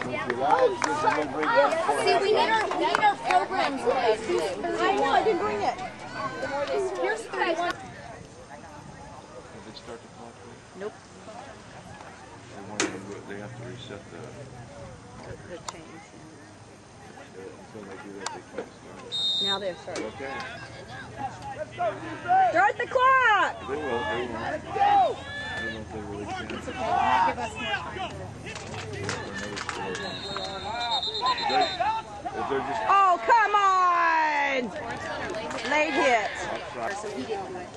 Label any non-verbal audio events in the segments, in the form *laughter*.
See, we need our, we need our programs with. I know, I didn't bring it. Here's the I. Did it start the clock? Nope. They, want to, they have to reset the... The, the chains. Until they do that, they can't start. Now they've started. Okay. Start the clock! They will, they will. Let's go! They really can. It's okay. It might give us more time If they're, just Oh, come on! Late hit. outside. So he didn't do it.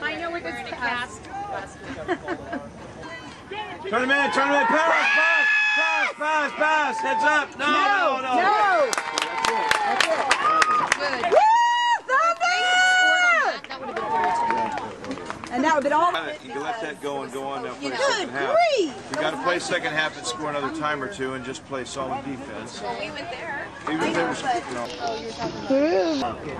I know it was fast. Turn him in, turn him in, pass, pass, pass, pass, pass, heads up. No, no, no. No! Good. Woo! That Thunder! would have been good. And that would have been all. You can let that go and go on now play Good second half. grief! You got to play second half and score another time or two and just play solid defense. Well, we went there. Even if they were, no. Oh, you were talking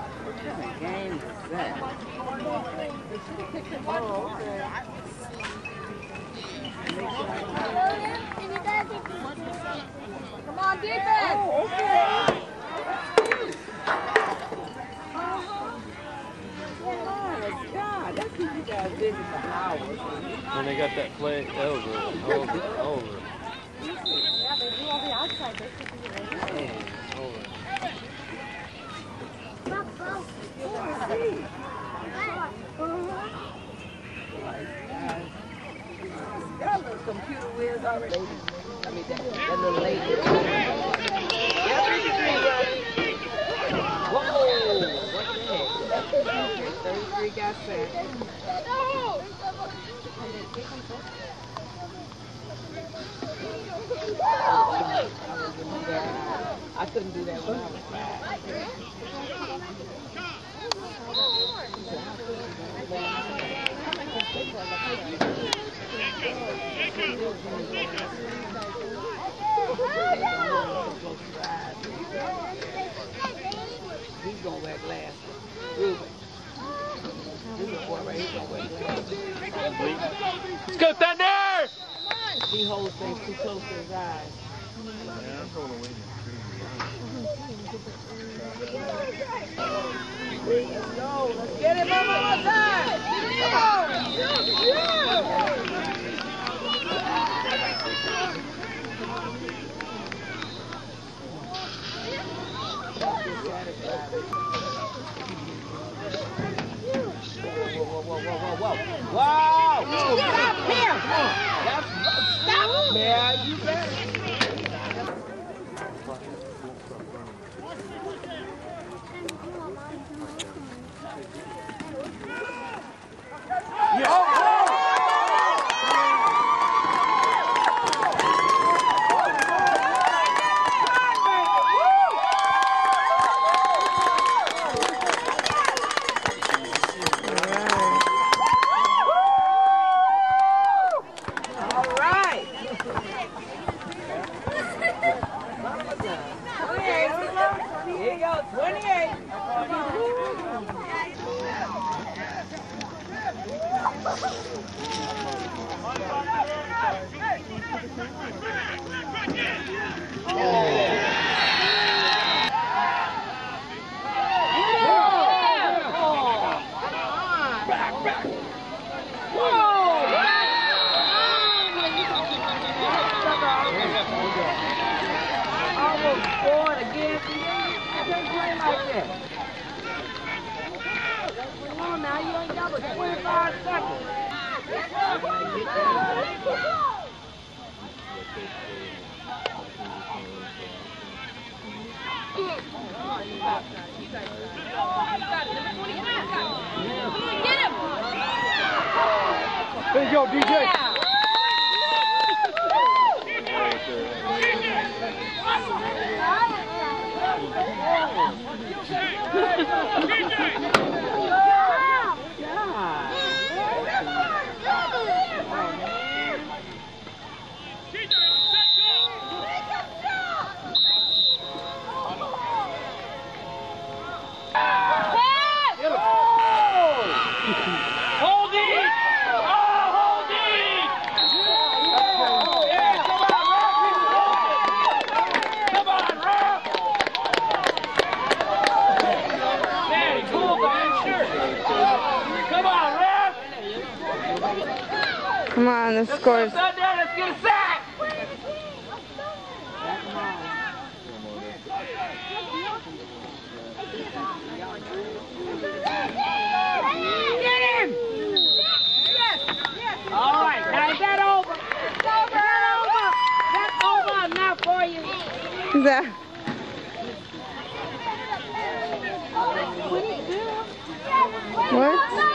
*laughs* What for. When they got that play over, over, over. Yeah, they do all the outside. They should be ready. over. That little computer whiz already. I mean, that, that little lady. Whoa! What the heck? 33 got sacked. I couldn't do that when I was five. He's gonna wear glasses. Ruben. This is boy right here gonna wear glasses. Let's go Thunder! He holds things too close to his eyes. Go, let's get him one more time. Come on. Whoa, whoa, whoa, whoa, whoa. Wow! Stop him! That's, stop! Man, you better. All right. 28. Here you go, 28. Almost scored again. I can't play like that. Come on now, you ain't got 25 seconds. There you go, DJ. It! Oh, hold *laughs* Come on, the let's score. Let's get a sack! Get him! Yes! Yes! All right, What?